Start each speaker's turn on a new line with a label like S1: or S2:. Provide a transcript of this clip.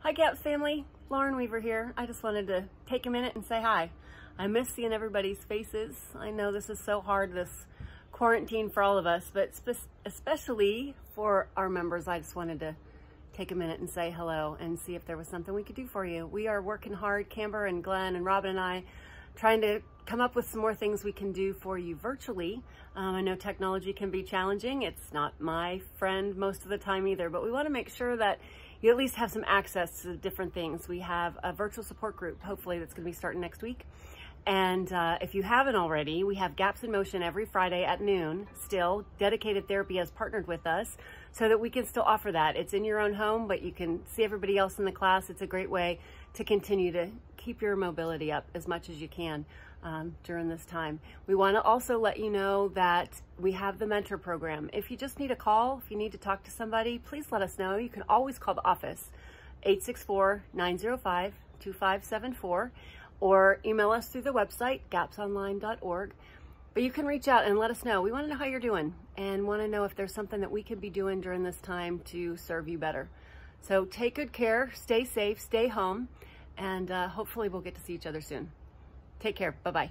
S1: Hi Gaps family, Laryn Weaver here. I just wanted to take a minute and say hi. I miss seeing everybody's faces. I know this is so hard, this quarantine for all of us, but especially for our members, I just wanted to take a minute and say hello and see if there was something we could do for you. We are working hard, Camber and Glenn and Robin and I, trying to come up with some more things we can do for you virtually. Um, I know technology can be challenging. It's not my friend most of the time either, but we want to make sure that you at least have some access to different things. We have a virtual support group, hopefully that's gonna be starting next week. And uh, if you haven't already, we have Gaps in Motion every Friday at noon still. Dedicated Therapy has partnered with us so that we can still offer that. It's in your own home, but you can see everybody else in the class. It's a great way to continue to keep your mobility up as much as you can um, during this time. We want to also let you know that we have the mentor program. If you just need a call, if you need to talk to somebody, please let us know. You can always call the office, 864-905-2574, or email us through the website, gapsonline.org. But you can reach out and let us know. We want to know how you're doing and want to know if there's something that we could be doing during this time to serve you better. So take good care, stay safe, stay home, and uh, hopefully we'll get to see each other soon. Take care. Bye-bye.